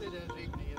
started as a